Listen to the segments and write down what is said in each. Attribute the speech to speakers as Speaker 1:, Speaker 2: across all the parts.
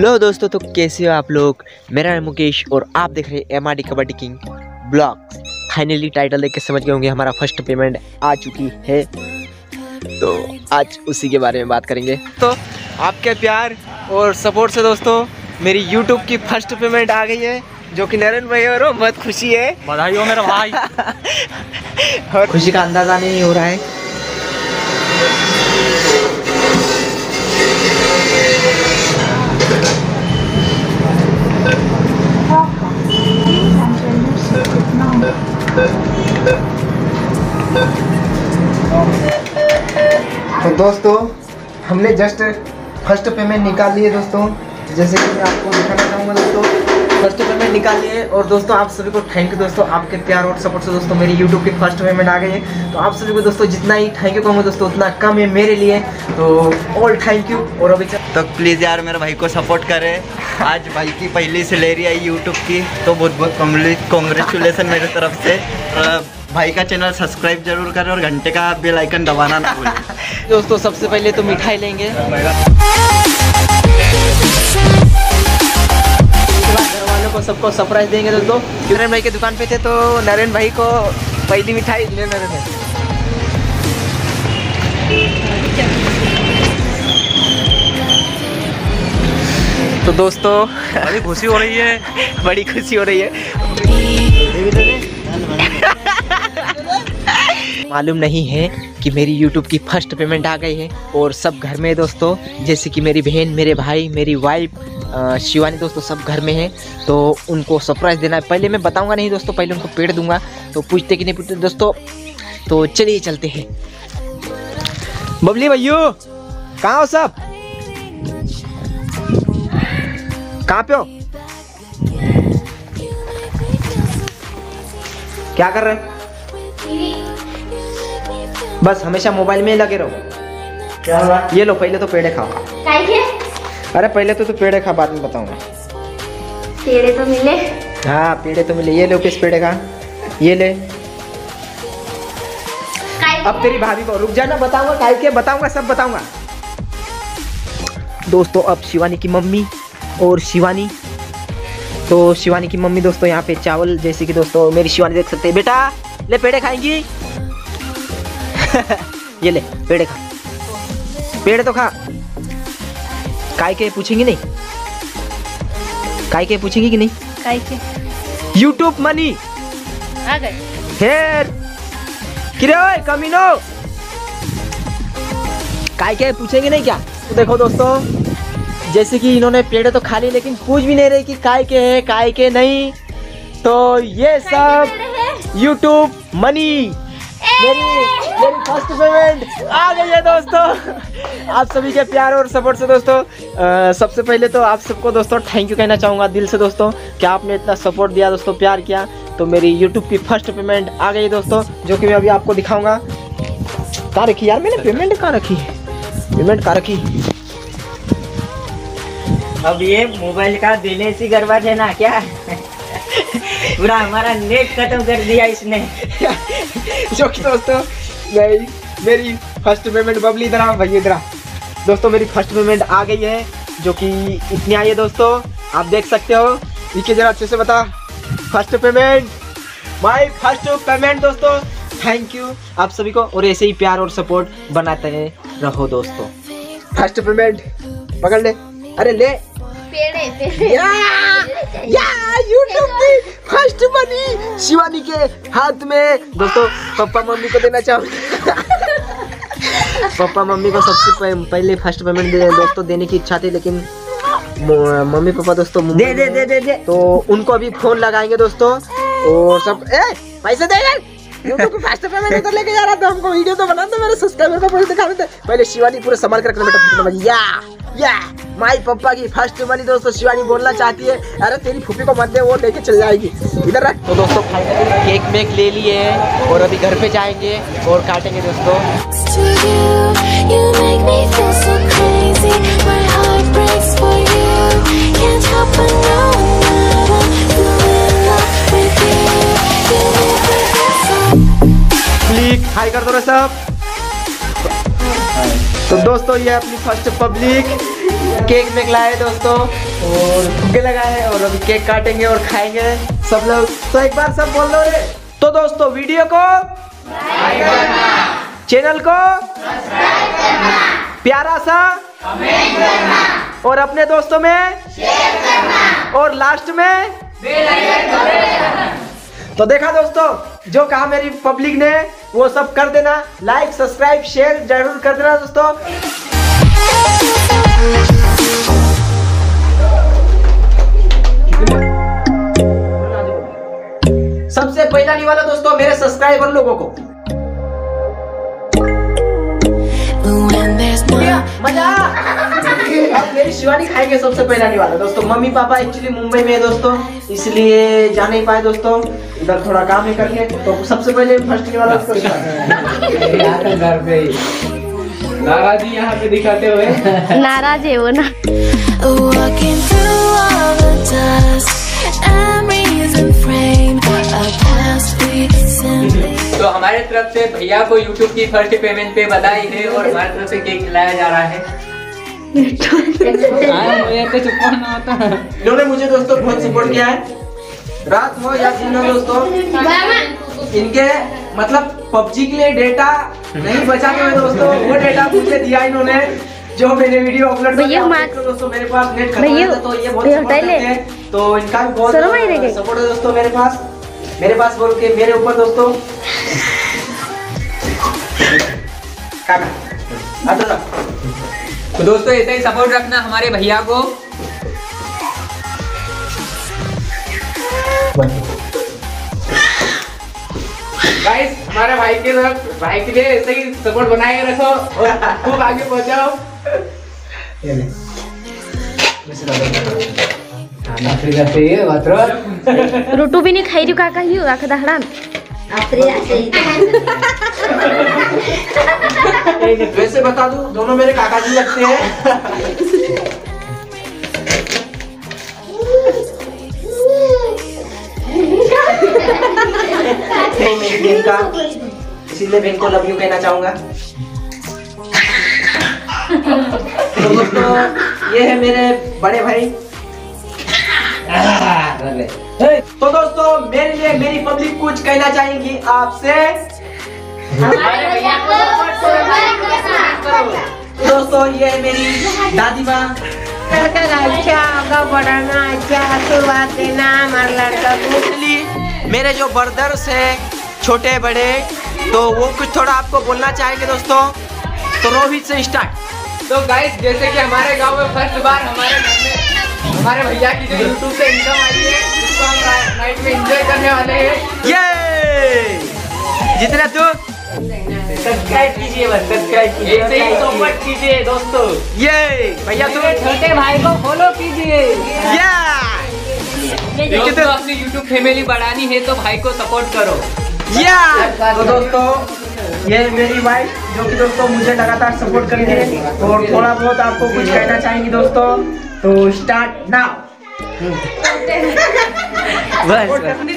Speaker 1: लो दोस्तों तो कैसे हो आप लोग? मेरा नाम मुकेश और आप देख रहे हैं M R D kabaddi king blog finally title देख के समझ गए होंगे हमारा फ़र्स्ट पेमेंट आ चुकी है। तो आज उसी के बारे में बात करेंगे। तो आपके प्यार और सपोर्ट से दोस्तों मेरी यूट्यूब की फ़र्स्ट पेमेंट आ गई है जो कि नरेंद्र भाई और बहुत खुशी है।
Speaker 2: बधाई हो मेरा भाई।
Speaker 1: और खुशी का अंदाज़ा नहीं हो रहा है। तो दोस्तों, हमने जस्ट फ़र्स्ट पेमेंट निकाल लिए दोस्तों। जैसे कि मैं आपको दिखाना चाहूँगा दोस्तों फ़र्स्ट पेमेंट निकाल लिए और दोस्तों, आप सभी को थैंक यू दोस्तों, आपके प्यार और सपोर्ट से दोस्तों, मेरी यूट्यूब की फ़र्स्ट पेमेंट आ गई है। तो आप सभी को दोस्तों, जितना ही थैंक यू कहूँगा दोस्तों, उतना कम है मेरे लिए। तो ऑल थैंक यू और अभी
Speaker 3: तो प्लीज़ यार, मेरे भाई को सपोर्ट करें। आज भाई की पहली सैलरी आई यूट्यूब की। तो बहुत बहुत कॉन्ग्रेचुलेसन मेरे तरफ़ से। भाई का चैनल सब्सक्राइब ज़रूर करें और घंटे का बेल आइकन दबाना ना भूलें।
Speaker 1: दोस्तों सबसे पहले तो मिठाई लेंगे। वालों को सबको सरप्राइज़ देंगे दोस्तों। नरेंद्र भाई की दुकान पे थे तो नरेंद्र भाई को पहली मिठाई ले नरेंद्र भाई तो दोस्तों
Speaker 2: बड़ी खुशी हो रही है।
Speaker 1: बड़ी खुशी हो रही है। मालूम नहीं है कि मेरी यूट्यूब की फ़र्स्ट पेमेंट आ गई है। और सब घर में दोस्तों, जैसे कि मेरी बहन, मेरे भाई, मेरी वाइफ शिवानी दोस्तों सब घर में है तो उनको सरप्राइज़ देना है। पहले मैं बताऊँगा नहीं दोस्तों, पहले उनको पेड़ दूँगा तो पूछते कि नहीं पूछते दोस्तों तो चलिए चलते हैं। बबली भैया, कहाँ हो सब? कहाँ पे हो? क्या कर रहे? हो बस हमेशा मोबाइल में ही लगे रहो।
Speaker 3: क्या हुआ?
Speaker 1: ये लो पहले तो पेड़े खाओ। अरे पहले तो, तो पेड़े खा बाद में बताऊँगा।
Speaker 4: तेरे तो मिले।
Speaker 1: हाँ पेड़े तो मिले। ये लो किस पेड़े का? ये ले। अब तेरी भाभी को रुक जाना बताऊँगा काय के बताऊँगा सब बताऊँगा। दोस्तों अब शिवानी की मम्मी और शिवानी। तो शिवानी की मम्मी दोस्तों यहाँ पे चावल जैसे कि दोस्तों मेरी शिवानी देख सकते हैं। बेटा ले पेड़े खाएँगी? ये ले पेड़े खा। पेड़ तो खा। काय के पूछेंगी नहीं? काय के पूछेंगी कि नहीं?
Speaker 4: काहे के?
Speaker 1: यूट्यूब मनी
Speaker 4: आ गए।
Speaker 1: हेर। किरे ओए कमीनो। काय के पूछेंगे नहीं क्या? तो देखो दोस्तों जैसे कि इन्होंने पेड़े तो खा ली लेकिन पूछ भी नहीं रहे कि काय के है काय के नहीं। तो ये सब यूट्यूब मनी मेरी मेरी फ़र्स्ट पेमेंट आ गई है दोस्तों। आप सभी के प्यार और सपोर्ट से दोस्तों सबसे पहले तो आप सबको दोस्तों थैंक यू कहना चाहूँगा दिल से दोस्तों, कि आपने इतना सपोर्ट दिया दोस्तों, प्यार किया। तो मेरी यूट्यूब की फ़र्स्ट पेमेंट आ गई है दोस्तों, जो कि मैं अभी आपको दिखाऊँगा। कहाँ रखी यार मैंने? पेमेंट कहाँ रखी? पेमेंट कहाँ रखी?
Speaker 5: अब ये मोबाइल का देने से गरबा देना क्या? पूरा हमारा नेट खत्म कर दिया इसने।
Speaker 1: जो कि दोस्तों मेरी मेरी फ़र्स्ट पेमेंट बबली इधर भैया इधर दोस्तों, मेरी फ़र्स्ट पेमेंट आ गई है, जो कि इतनी आई है दोस्तों, आप देख सकते हो। देखिए जरा अच्छे से बता first payment my first payment दोस्तों। थैंक यू आप सभी को और ऐसे ही प्यार और सपोर्ट बनाते रहो दोस्तों। फ़र्स्ट पेमेंट पकड़ ले। अरे ले
Speaker 4: पेड़े पेड़े।
Speaker 1: या या यूट्यूब पे फ़र्स्ट बनी शिवानी के हाथ में दोस्तों पापा मम्मी को देना चाहूँगा पापा मम्मी को सबसे पहले फ़र्स्ट पेमेंट दे दोस्तों देने की इच्छा थी लेकिन मम्मी पापा दोस्तों
Speaker 5: दे दे दे दे दे।
Speaker 1: तो उनको अभी फ़ोन लगाएँगे दोस्तों और सब ए पैसे दे यार। यूट्यूब पे फ़र्स्ट पेमेंट तो लेके जा रहा था हमको वीडियो तो बना दो मेरे सब्सक्राइबर को पैसे दिखाने थे पहले शिवानी पूरे संभाल कर रखना बेटा या या। माई पप्पा की फ़र्स्ट मनी दोस्तों शिवानी बोलना चाहती है अरे तेरी फूफी को मत दे वो लेके चल जाएगी। इधर रख। तो दोस्तों फाइनली केक मेक ले लिए हैं और अभी घर पे जाएँगे और काटेंगे दोस्तों। हाई कर दो सब। तो दोस्तों ये अपनी फ़र्स्ट पब्लिक केक में लाए दोस्तों। और फुगे लगाए और अभी केक काटेंगे और खाएँगे। सब लोग तो एक बार सब बोल दो रे। तो दोस्तों, वीडियो को चैनल को प्यारा सा और अपने दोस्तों में और लास्ट में तो देखा दोस्तों, जो कहा मेरी पब्लिक ने, वो सब कर देना। लाइक सब्सक्राइब शेयर ज़रूर कर देना दोस्तों। सबसे पहला निवाला दोस्तों मेरे सब्सक्राइबर लोगों को। मज़ा अब मेरी शिवानी खाएँगे सबसे पहला निवाला। दोस्तों मम्मी पापा एक्चुअली मुंबई में है दोस्तों इसलिए जा नहीं पाए दोस्तों। इधर थोड़ा काम है करके तो सबसे पहले फ़र्स्ट निवाला।
Speaker 5: घर पे नाराजी यहाँ पे दिखाते हुए।
Speaker 4: नाराज़ है वो ना।
Speaker 6: Walking through all the dust. Memories and framed a past we simply.
Speaker 5: तो हमारे तरफ़ से भैया को YouTube की फ़र्स्ट पेमेंट पे बधाई है और हमारे तरफ़ से केक खिलाया जा रहा है तो
Speaker 1: इन्होंने मुझे दोस्तों बहुत सपोर्ट किया है रात हो या दिन हो दोस्तों इनके मतलब पबजी के लिए डेटा नहीं बचाते हुए दोस्तों वो डेटा मुझे दिया इन्होंने जो मैंने वीडियो अपलोड
Speaker 4: भैया, मार-
Speaker 1: दोस्तों मेरे पास नेट खत्म
Speaker 4: भैया,
Speaker 1: हो तो ये बहुत करते हैं। तो इनका भी बहुत। सपोर्ट है दोस्तों मेरे पास। मेरे पास बोल के मेरे ऊपर दोस्तों। था।
Speaker 5: तो दोस्तों ऐसे ही सपोर्ट रखना हमारे भैया को। गाइस हमारे भाई के भाई के लिए ऐसे ही सपोर्ट बनाए रखो और खूब आगे पहुंचाओ।
Speaker 1: ये ले।
Speaker 4: रोटू भी नहीं खाई रही काका ही आख दहड़ा।
Speaker 1: वैसे बता दूँ दोनों मेरे काका जी लगते हैं। नहीं मेरी बहन का। इसीलिए बहन को लव यू कहना चाहूँगा। तो दोस्तों ये है मेरे बड़े भाई। तो दोस्तों मेरे लिए मेरी पब्लिक कुछ कहना चाहेंगी आपसे। दोस्तों ये है मेरी दादी माँ। Actually, मेरे जो ब्रदर्स है छोटे बड़े तो वो कुछ थोड़ा आपको बोलना चाहेंगे दोस्तों। तो रोहित से स्टार्ट
Speaker 5: तो गाइस जैसे कि हमारे गाँव में फ़र्स्ट बार हमारे घर में हमारे भैया की जो यूट्यूब से इनकम आई है उसको हम नाइट में एंजॉय करने वाले हैं।
Speaker 1: ये जितना तू
Speaker 5: सब्सक्राइब कीजिए बस सब्सक्राइब कीजिए। ऐसे ही सपोर्ट कीजिए दोस्तों।
Speaker 1: ये भैया तू
Speaker 5: छोटे भाई को फॉलो कीजिए।
Speaker 1: या
Speaker 5: दोस्तों अपनी यूट्यूब फैमिली बढ़ानी है तो भाई को सपोर्ट करो।
Speaker 1: या तो दोस्तों ये मेरी वाइफ जो कि दोस्तों मुझे लगातार सपोर्ट कर करती है और थोड़ा बहुत आपको कुछ कहना चाहेंगी दोस्तों तो स्टार्ट नाउ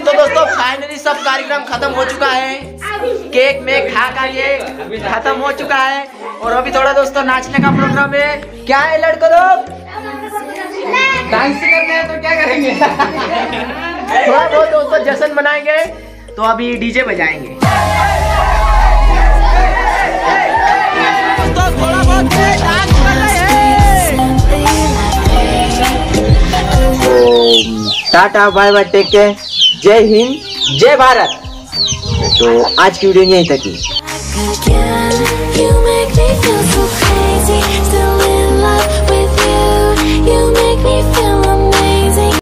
Speaker 1: तो दोस्तों फाइनली सब कार्यक्रम खत्म हो चुका है। केक में खा खा ये खत्म हो चुका है। और अभी थोड़ा दोस्तों नाचने का प्रोग्राम है। क्या है लड़को लोग?
Speaker 5: डांस करना है तो क्या करेंगे?
Speaker 1: थोड़ा बहुत दोस्तों जश्न मनाएँगे तो अभी DJ बजाएँगे। Tata, bye bye take care जय हिंद, जय भारत. तो आज की वीडियो यहीं तक ही